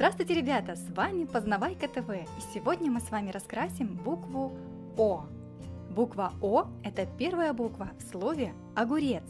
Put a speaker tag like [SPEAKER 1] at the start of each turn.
[SPEAKER 1] Здравствуйте, ребята! С вами Познавайка ТВ, и сегодня мы с вами раскрасим букву О. Буква О – это первая буква в слове «огурец».